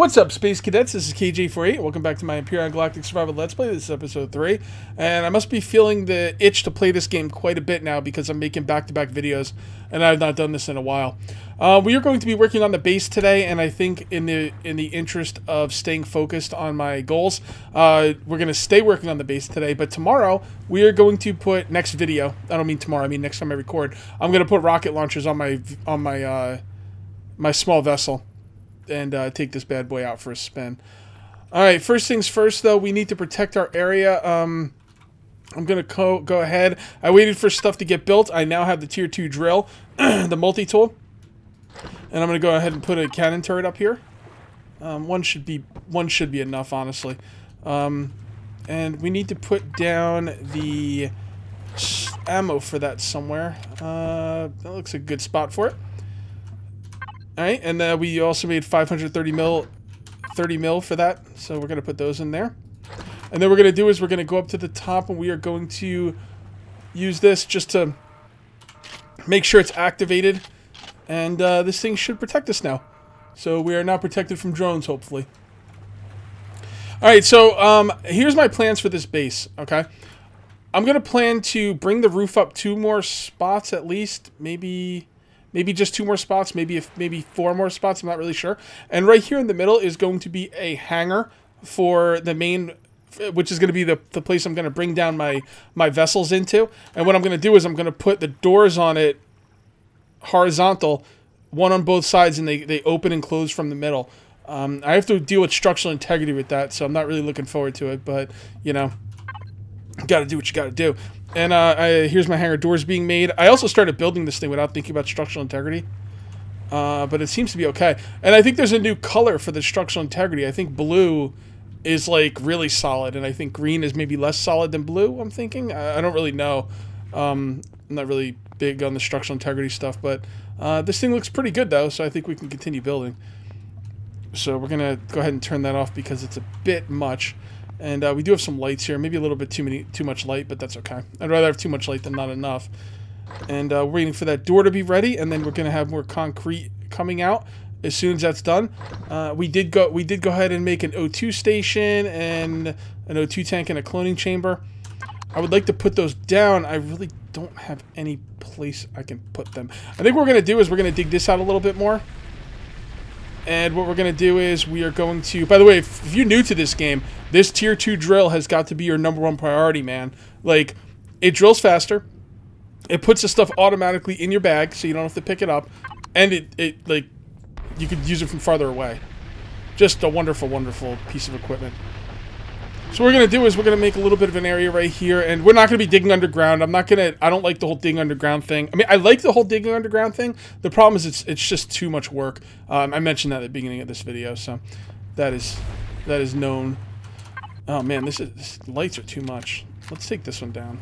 What's up, Space Cadets? This is Kage848. Welcome back to my Empyrion Galactic Survival Let's Play. This is episode 3. And I must be feeling the itch to play this game quite a bit now because I'm making back-to-back videos and I've not done this in a while. Uh, we are going to be working on the base today, and I think in the in the interest of staying focused on my goals, uh, we're going to stay working on the base today. But tomorrow, we are going to put next video. I don't mean tomorrow. I mean next time I record. I'm going to put rocket launchers on my on my uh, my small vessel and uh, take this bad boy out for a spin. All right, first things first, though, we need to protect our area. Um, I'm going to go, go ahead. I waited for stuff to get built. I now have the tier 2 drill, the multi-tool. And I'm going to go ahead and put a cannon turret up here. Um, one should be one should be enough, honestly. Um, and we need to put down the ammo for that somewhere. Uh, that looks a good spot for it. Alright, and then we also made 530 mil, 30 mil for that. So we're going to put those in there. And then we're going to do is we're going to go up to the top and we are going to use this just to make sure it's activated. And uh, this thing should protect us now. So we are now protected from drones, hopefully. Alright, so um, here's my plans for this base, okay? I'm going to plan to bring the roof up two more spots at least. Maybe maybe just two more spots, maybe if maybe four more spots. I'm not really sure. And right here in the middle is going to be a hangar for the main which is going to be the, the place I'm going to bring down my my vessels into. And what I'm going to do is I'm going to put the doors on it horizontal, one on both sides, and they, they open and close from the middle. Um, I have to deal with structural integrity with that, so I'm not really looking forward to it. But, you know, got to do what you got to do. And uh, I, here's my hangar doors being made. I also started building this thing without thinking about structural integrity. Uh, but it seems to be okay. And I think there's a new color for the structural integrity. I think blue is like really solid, and I think green is maybe less solid than blue. I'm thinking. I, I don't really know. Um, I'm not really big on the structural integrity stuff, but uh, this thing looks pretty good though, so I think we can continue building. So we're gonna go ahead and turn that off because it's a bit much. And uh, we do have some lights here. Maybe a little bit too many, too much light, but that's okay. I'd rather have too much light than not enough. And uh, we're waiting for that door to be ready, and then we're gonna have more concrete coming out as soon as that's done. Uh, we did go, we did go ahead and make an O2 station and an O2 tank and a cloning chamber. I would like to put those down. I really don't have any place I can put them. I think what we're gonna do is we're gonna dig this out a little bit more. And what we're going to do is we are going to... By the way, if, if, you're new to this game, this Tier 2 drill has got to be your number one priority, man. Like, it drills faster. It puts the stuff automatically in your bag, so you don't have to pick it up. And it, it like, you could use it from farther away. Just a wonderful, wonderful piece of equipment. So what we're going to do is we're going to make a little bit of an area right here, and we're not going to be digging underground. I'm not going to, I don't like the whole digging underground thing. I mean, I like the whole digging underground thing. The problem is it's it's just too much work. Um, I mentioned that at the beginning of this video, so that is, that is known. Oh man, this is, this, lights are too much. Let's take this one down.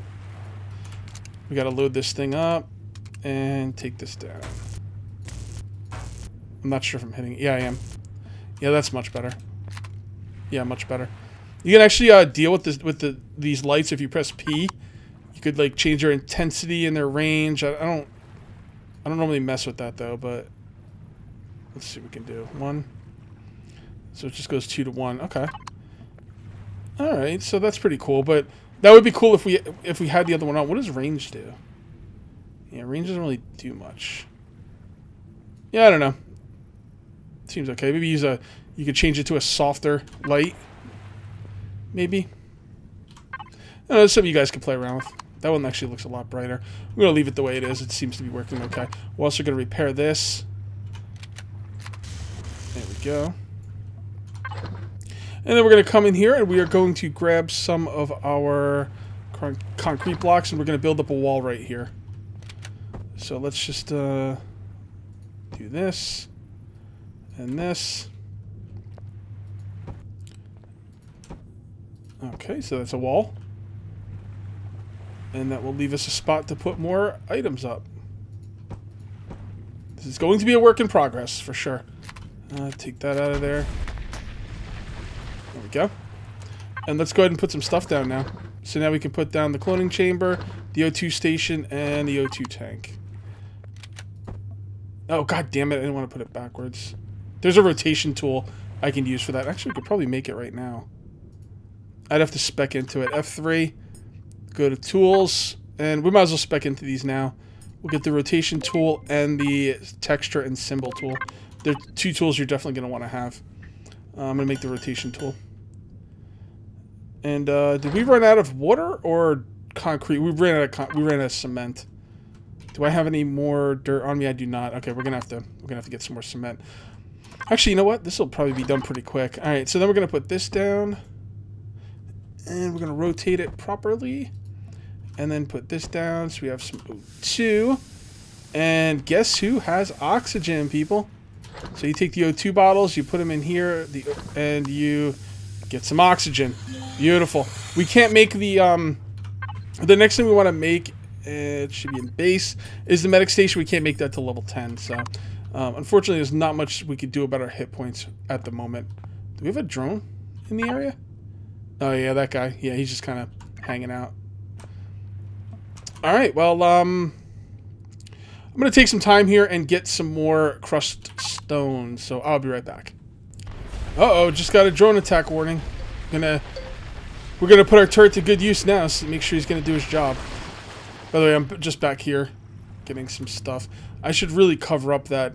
We got to load this thing up and take this down. I'm not sure if I'm hitting it. Yeah, I am. Yeah, that's much better. Yeah, much better. You can actually uh, deal with this with the these lights if you press P. You could like change their intensity and their range. I, I don't I don't normally mess with that though, but let's see what we can do. One. So it just goes two to one. Okay. All right, so that's pretty cool. But that would be cool if we if we had the other one on. What does range do? Yeah, range doesn't really do much. Yeah, I don't know. Seems okay. Maybe use a. You could change it to a softer light maybe. Know, some of you guys can play around with. That one actually looks a lot brighter. I'm going to leave it the way it is. It seems to be working okay. We're also going to repair this. There we go. And then we're going to come in here and we are going to grab some of our con concrete blocks and we're going to build up a wall right here. So let's just uh, do this and this. Okay, so that's a wall. And that will leave us a spot to put more items up. This is going to be a work in progress, for sure. Uh, take that out of there. There we go. And let's go ahead and put some stuff down now. So now we can put down the cloning chamber, the O2 station, and the O2 tank. Oh, god damn it, I didn't want to put it backwards. There's a rotation tool I can use for that. Actually, we could probably make it right now. I'd have to spec into it. F3, go to tools, and we might as well spec into these now. We'll get the rotation tool and the texture and symbol tool. They're two tools you're definitely going to want to have. Uh, I'm going to make the rotation tool. And uh, did we run out of water or concrete? We ran out of we ran out of cement. Do I have any more dirt on me? I do not. Okay, we're gonna have to we're gonna have to get some more cement. Actually, you know what? This will probably be done pretty quick. All right, so then we're gonna put this down, and we're gonna rotate it properly, and then put this down so we have some O2. And guess who has oxygen, people? So you take the O2 bottles, you put them in here, the, and you get some oxygen. Beautiful. We can't make the, um, the next thing we want to make, it should be in base, is the medic station. We can't make that to level 10, so, um, unfortunately, there's not much we could do about our hit points at the moment. Do we have a drone in the area? Oh, yeah, that guy. Yeah, he's just kind of hanging out. All right, well, um, I'm going to take some time here and get some more crushed stone, so I'll be right back. Uh-oh, just got a drone attack warning. Gonna, we're gonna put our turret to good use now, so make sure he's gonna do his job. By the way, I'm just back here, getting some stuff. I should really cover up that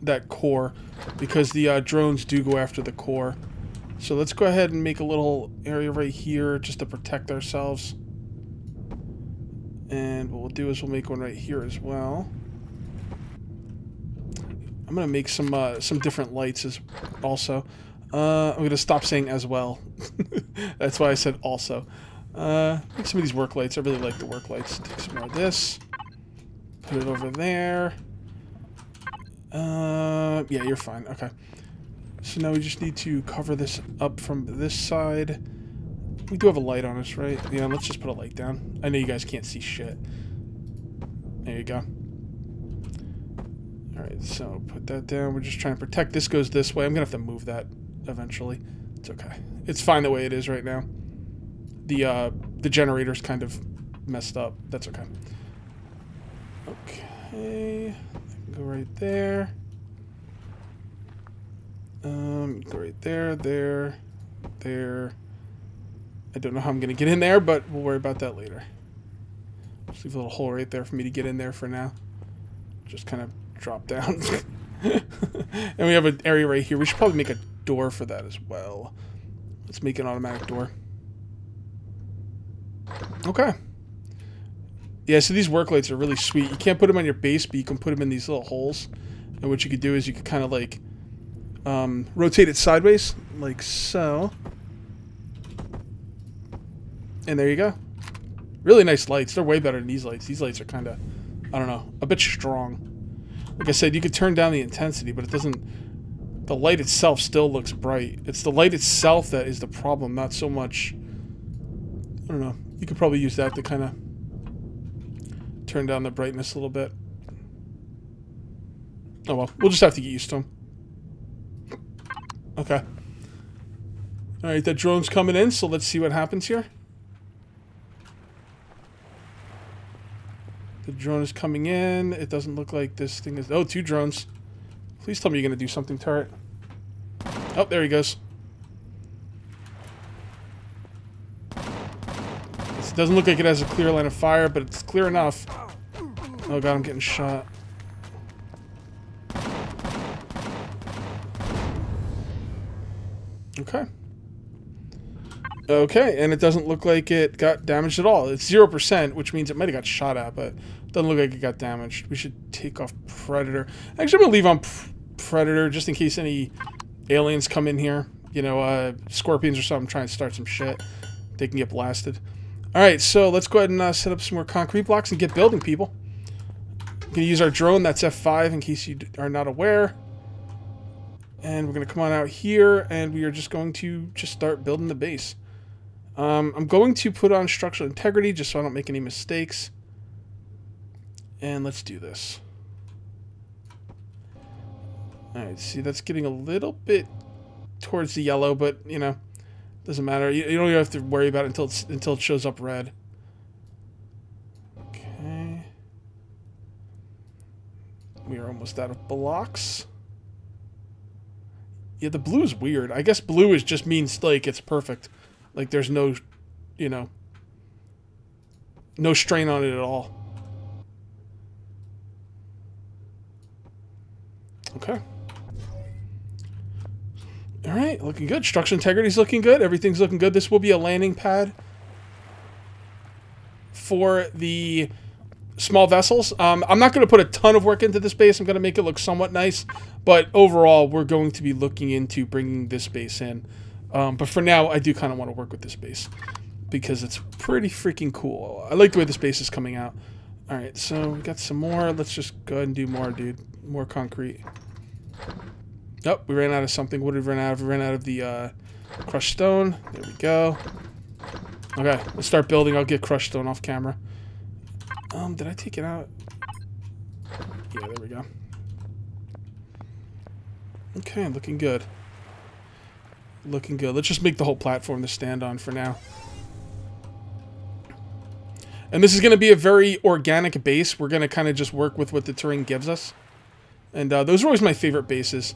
that core, because the uh, drones do go after the core. So let's go ahead and make a little area right here, just to protect ourselves. And what we'll do is we'll make one right here as well. I'm gonna make some uh, some different lights as also. Uh, I'm gonna stop saying as well. That's why I said also. Uh, some of these work lights. I really like the work lights. Take some more of this. Put it over there. Uh, yeah, you're fine. Okay. So now we just need to cover this up from this side. We do have a light on us, right? Yeah, let's just put a light down. I know you guys can't see shit. There you go. Alright, so put that down. We're just trying to protect. This goes this way. I'm going to have to move that eventually. It's okay. It's fine the way it is right now. The, uh, the generator's kind of messed up. That's okay. Okay. Go right there. Um, right there, there, there. I don't know how I'm going to get in there, but we'll worry about that later. Just leave a little hole right there for me to get in there for now. Just kind of drop down. and we have an area right here. We should probably make a door for that as well. Let's make an automatic door. Okay. Yeah, so these work lights are really sweet. You can't put them on your base, but you can put them in these little holes. And what you could do is you could kind of like um, rotate it sideways, like so. And there you go. Really nice lights. They're way better than these lights. These lights are kind of, I don't know, a bit strong. Like I said, you could turn down the intensity, but it doesn't... The light itself still looks bright. It's the light itself that is the problem, not so much... I don't know. You could probably use that to kind of turn down the brightness a little bit. Oh well, we'll just have to get used to them. Okay. Alright, that drone's coming in, so let's see what happens here. The drone is coming in. It doesn't look like this thing is... Oh, two drones. Please tell me you're going to do something, turret. Oh, there he goes. It doesn't look like it has a clear line of fire, but it's clear enough. Oh god, I'm getting shot. Okay. Okay, and it doesn't look like it got damaged at all. It's 0%, which means it might have got shot at, but doesn't look like it got damaged. We should take off Predator. Actually, I'm going to leave on Predator just in case any aliens come in here. You know, uh, scorpions or something trying to start some shit. They can get blasted. Alright, so let's go ahead and uh, set up some more concrete blocks and get building, people. We're going to use our drone. That's F5 in case you are not aware. And we're going to come on out here, and we are just going to just start building the base. Um, I'm going to put on structural integrity just so I don't make any mistakes. And let's do this. Alright, see, that's getting a little bit towards the yellow, but, you know, doesn't matter. You, you don't have to worry about it until, it's, until it shows up red. Okay. We are almost out of blocks. Yeah, the blue is weird. I guess blue is just means like it's perfect. Like there's no, you know, no strain on it at all. Okay. All right, looking good. Structural integrity's looking good. Everything's looking good. This will be a landing pad for the small vessels. Um, I'm not going to put a ton of work into this base. I'm going to make it look somewhat nice. But overall, we're going to be looking into bringing this base in. Um, but for now, I do kind of want to work with this base because it's pretty freaking cool. I like the way this base is coming out. All right, so we got some more. Let's just go ahead and do more, dude. More concrete. Oh, we ran out of something. What did we run out of? We ran out of the uh, crushed stone. There we go. Okay, let's start building. I'll get crushed stone off camera. Um, did I take it out? Yeah, there we go. Okay, looking good. Looking good. Let's just make the whole platform to stand on for now. And this is going to be a very organic base. We're going to kind of just work with what the terrain gives us. And uh, those are always my favorite bases.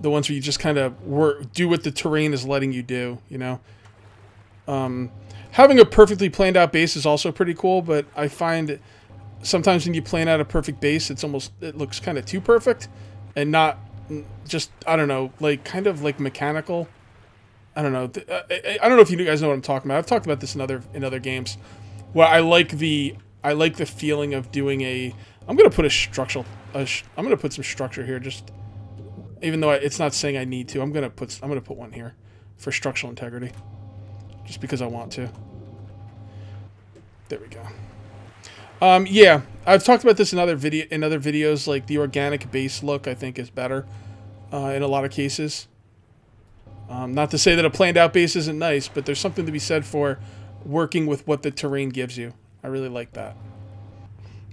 The ones where you just kind of work, do what the terrain is letting you do, you know? Um, having a perfectly planned out base is also pretty cool, but I find sometimes when you plan out a perfect base, it's almost, it looks kind of too perfect and not just, I don't know, like kind of like mechanical. I don't know. Uh, I don't know if you guys know what I'm talking about. I've talked about this in other in other games. Well, I like the I like the feeling of doing a. I'm gonna put a structural. I'm gonna put some structure here. Just even though I, it's not saying I need to, I'm gonna put I'm gonna put one here for structural integrity, just because I want to. There we go. Um, yeah, I've talked about this in other video in other videos. Like the organic base look, I think is better uh, in a lot of cases. Um, not to say that a planned out base isn't nice, but there's something to be said for working with what the terrain gives you. I really like that.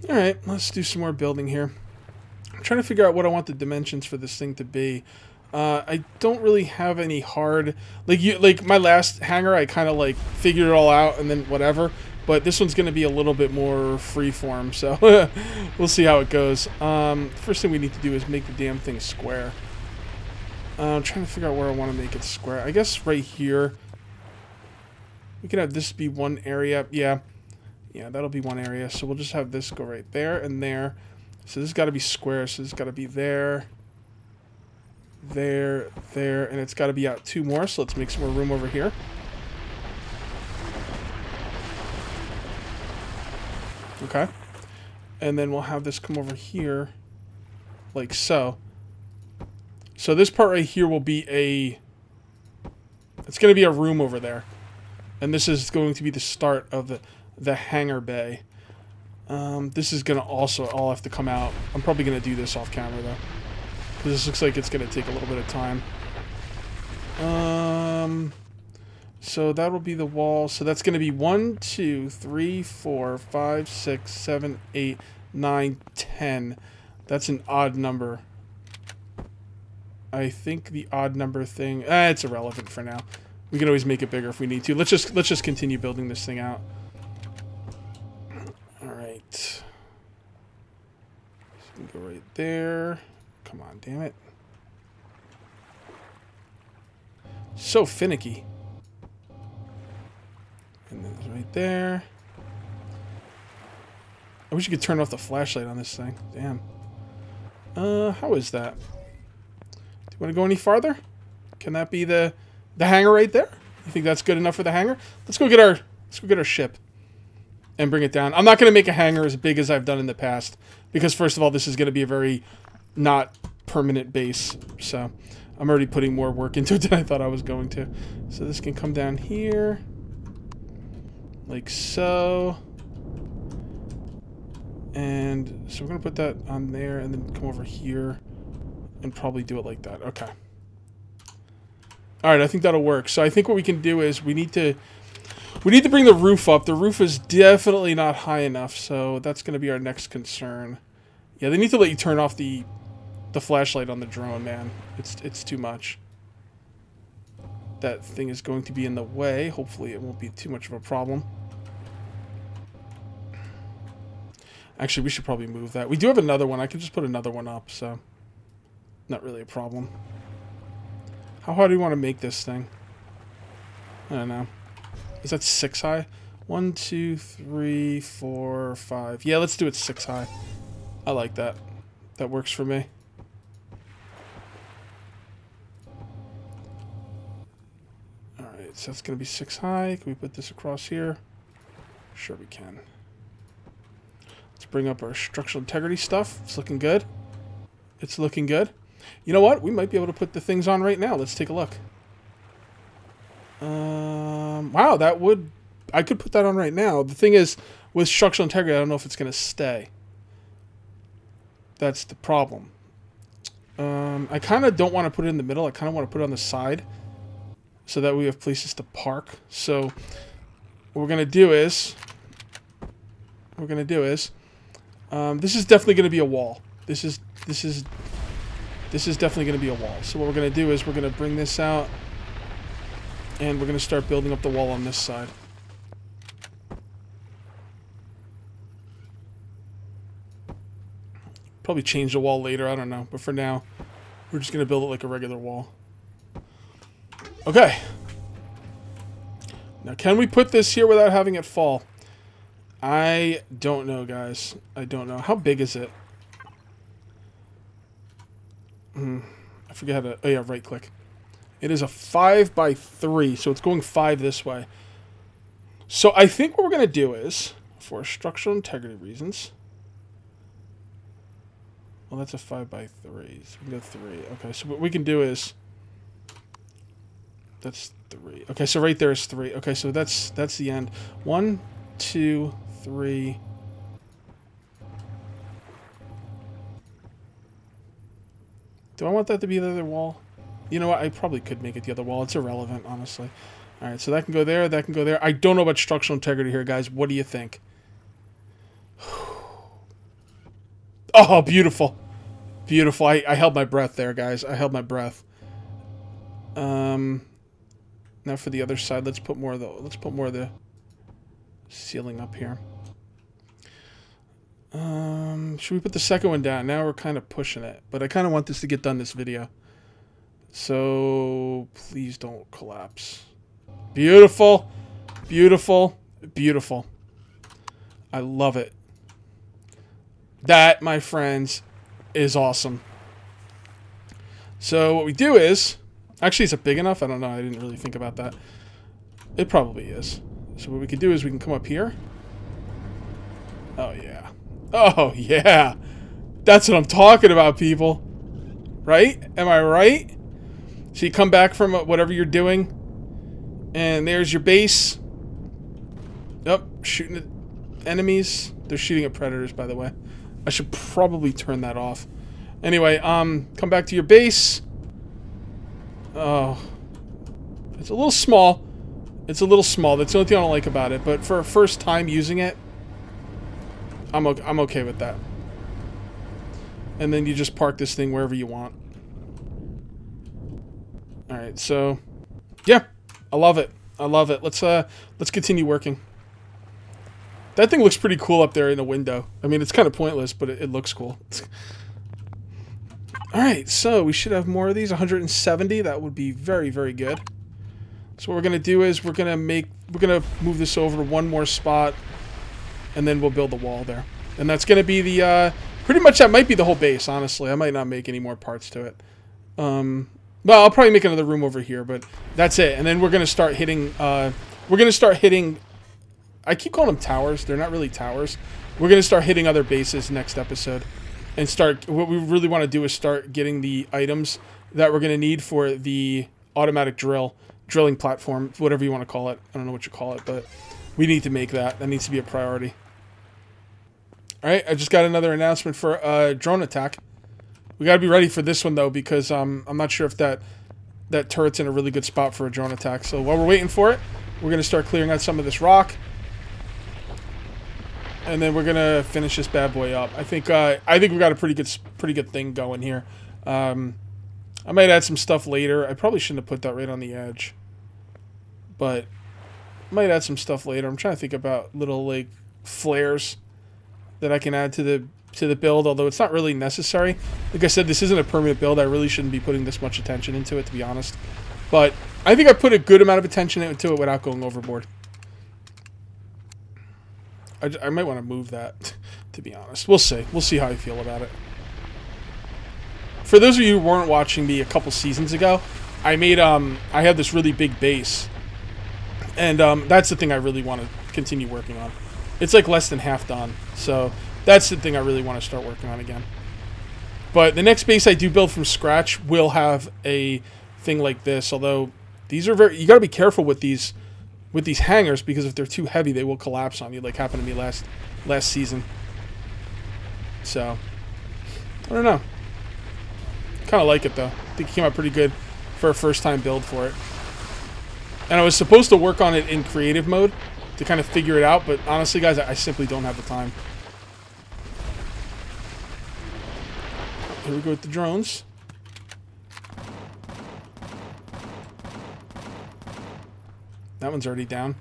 All right, let's do some more building here. I'm trying to figure out what I want the dimensions for this thing to be. Uh, I don't really have any hard like you like my last hangar. I kind of like figured it all out and then whatever. But this one's going to be a little bit more freeform, so we'll see how it goes. Um, first thing we need to do is make the damn thing square. Uh, I'm trying to figure out where I want to make it square. I guess right here. We can have this be one area. Yeah. Yeah, that'll be one area. So we'll just have this go right there and there. So this has got to be square. So this has got to be there, there, there, and it's got to be out two more. So let's make some more room over here. Okay. And then we'll have this come over here like so. So this part right here will be a... It's going to be a room over there. And this is going to be the start of the, the hangar bay. Um, this is going to also all have to come out. I'm probably going to do this off camera, though. This looks like it's going to take a little bit of time. Um, so that'll be the wall. So that's going to be 1, 2, 3, 4, 5, 6, 7, 8, 9, 10. That's an odd number. I think the odd number thing, eh, it's irrelevant for now. We can always make it bigger if we need to. Let's just let's just continue building this thing out. All right. So go right there. Come on, damn it. So finicky. And then right there. I wish you could turn off the flashlight on this thing. Damn. Uh, how is that? Do you want to go any farther? Can that be the the hangar right there? You think that's good enough for the hangar? Let's go get our let's go get our ship and bring it down. I'm not going to make a hangar as big as I've done in the past because first of all, this is going to be a very not permanent base. So I'm already putting more work into it than I thought I was going to. So this can come down here like so. And so we're going to put that on there and then come over here and probably do it like that. Okay. All right, I think that'll work. So I think what we can do is we need to we need to bring the roof up. The roof is definitely not high enough, so that's going to be our next concern. Yeah, they need to let you turn off the the flashlight on the drone, man. It's it's too much. That thing is going to be in the way. Hopefully it won't be too much of a problem. Actually, we should probably move that. We do have another one. I can just put another one up, so... Not really a problem. How high do you want to make this thing? I don't know. Is that six high? One, two, three, four, five. Yeah, let's do it six high. I like that. That works for me. Alright, so that's going to be six high. Can we put this across here? Sure we can. Let's bring up our structural integrity stuff. It's looking good. It's looking good. You know what? We might be able to put the things on right now. Let's take a look. Um, wow, that would... I could put that on right now. The thing is, with structural integrity, I don't know if it's going to stay. That's the problem. Um, I kind of don't want to put it in the middle. I kind of want to put it on the side so that we have places to park. So what we're going to do is... We're going to do is... Um, this is definitely going to be a wall. This is... This is... This is definitely going to be a wall. So what we're going to do is we're going to bring this out and we're going to start building up the wall on this side. Probably change the wall later, I don't know. But for now, we're just going to build it like a regular wall. Okay. Now, can we put this here without having it fall? I don't know, guys. I don't know. How big is it? Hmm. I forget how to... Oh, yeah, right-click. It is a 5 by 3, so it's going 5 this way. So I think what we're going to do is, for structural integrity reasons... Well, that's a 5 by 3. So we can go 3. Okay, so what we can do is... That's 3. Okay, so right there is 3. Okay, so that's that's the end. One, two, three... Do I want that to be the other wall? You know what? I probably could make it the other wall. It's irrelevant, honestly. All right, so that can go there. That can go there. I don't know about structural integrity here, guys. What do you think? Oh, beautiful. Beautiful. I, I held my breath there, guys. I held my breath. Um, now for the other side, let's put more of the let's put more of the ceiling up here. Um, should we put the second one down? Now we're kind of pushing it, but I kind of want this to get done this video. So please don't collapse. Beautiful, beautiful, beautiful. I love it. That, my friends, is awesome. So what we do is, actually, is it big enough? I don't know. I didn't really think about that. It probably is. So what we can do is we can come up here. Oh, yeah. Oh, yeah. That's what I'm talking about, people. Right? Am I right? So you come back from whatever you're doing, and there's your base. Yep, shooting at enemies. They're shooting at predators, by the way. I should probably turn that off. Anyway, um, come back to your base. Oh. It's a little small. It's a little small. That's the only thing I don't like about it. But for a first time using it, I'm okay, I'm okay with that. And then you just park this thing wherever you want. Alright, so... Yeah. I love it. I love it. Let's, uh, let's continue working. That thing looks pretty cool up there in the window. I mean, it's kind of pointless, but it, it looks cool. Alright, so we should have more of these. 170. That would be very, very good. So what we're to do is we're to make... We're to move this over one more spot. And then we'll build the wall there. And that's to be the... Uh, pretty much that might be the whole base, honestly. I might not make any more parts to it. Um, well, I'll probably make another room over here, but that's it. And then we're to start hitting... Uh, we're to start hitting I keep calling them towers. They're not really towers. We're to start hitting other bases next episode. And start... What we really want to do is start getting the items that we're going to need for the automatic drill. Drilling platform. Whatever you want to call it. I don't know what you call it, but... We need to make that. That needs to be a priority. Alright, I just got another announcement for a drone attack. We got to be ready for this one, though, because um, I'm not sure if that that turret's in a really good spot for a drone attack. So while we're waiting for it, we're going to start clearing out some of this rock and then we're gonna finish this bad boy up. I think uh, I think we got a pretty good pretty good thing going here. Um, I might add some stuff later. I probably shouldn't have put that right on the edge, but might add some stuff later. I'm trying to think about little like flares that I can add to the to the build, although it's not really necessary. Like I said, this isn't a permanent build. I really shouldn't be putting this much attention into it, to be honest. But I think I put a good amount of attention into it without going overboard. I, I might want to move that, to be honest. We'll see. We'll see how I feel about it. For those of you who weren't watching me a couple seasons ago, I made um I had this really big base, and um, that's the thing I really want to continue working on. It's like less than half done, so that's the thing I really want to start working on again. But the next base I do build from scratch will have a thing like this. Although these are very, you got to be careful with these with these hangars because if they're too heavy, they will collapse on you, like happened to me last last season. So I don't know. Kind of like it though. I think it came out pretty good for a first time build for it. And I was supposed to work on it in creative mode to kind of figure it out, but honestly, guys, I simply don't have the time. Here we go with the drones. That one's already down.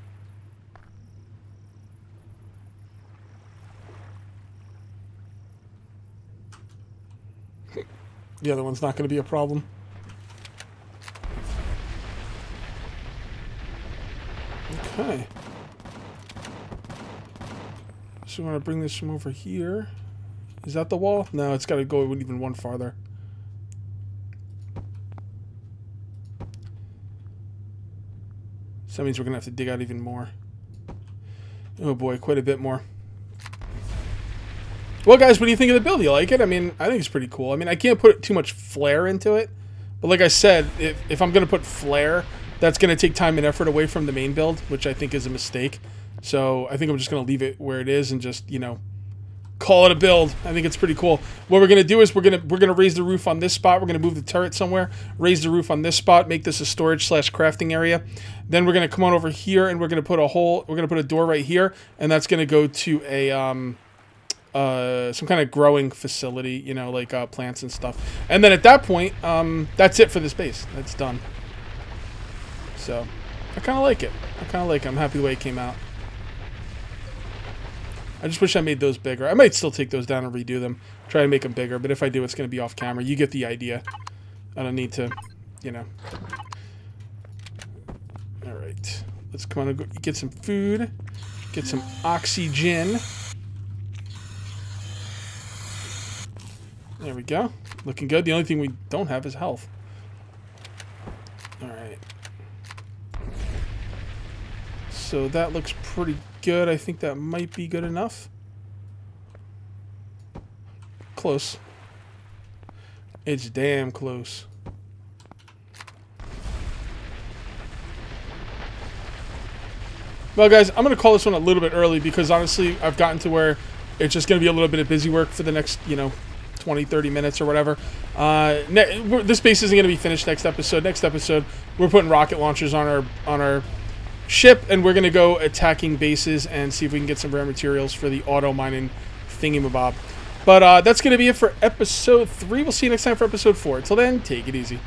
The other one's not going to be a problem. Okay. So we want to bring this from over here. Is that the wall? No, it's got to go even one farther. So that means we're going to have to dig out even more. Oh boy, quite a bit more. Well, guys, what do you think of the build? You like it? I mean, I think it's pretty cool. I mean, I can't put too much flair into it. But like I said, if, if I'm going to put flair, that's going to take time and effort away from the main build, which I think is a mistake. So I think I'm just going to leave it where it is and just, you know, call it a build. I think it's pretty cool. What we're to do is we're to we're to raise the roof on this spot. We're to move the turret somewhere, raise the roof on this spot, make this a storage slash crafting area. Then we're to come on over here and we're to put a hole, we're to put a door right here, and that's to go to a um, uh, some kind of growing facility, you know, like uh, plants and stuff. And then at that point, um, that's it for this base. That's done. So, I kind of like it. I kind of like it. I'm happy the way it came out. I just wish I made those bigger. I might still take those down and redo them. Try to make them bigger, but if I do, it's going to be off camera. You get the idea. I don't need to, you know. Alright. Let's come on and get some food. Get some oxygen. There we go. Looking good. The only thing we don't have is health. Alright. So that looks pretty good. I think that might be good enough. Close. It's damn close. Well, guys, I'm going to call this one a little bit early because, honestly, I've gotten to where it's just going to be a little bit of busy work for the next, you know, 20, 30 minutes or whatever. Uh, this base isn't going to be finished next episode. Next episode, we're putting rocket launchers on our on our ship, and we're going to go attacking bases and see if we can get some rare materials for the auto mining thingy-mabob. But uh, that's going to be it for episode 3. We'll see you next time for episode 4. Until then, take it easy.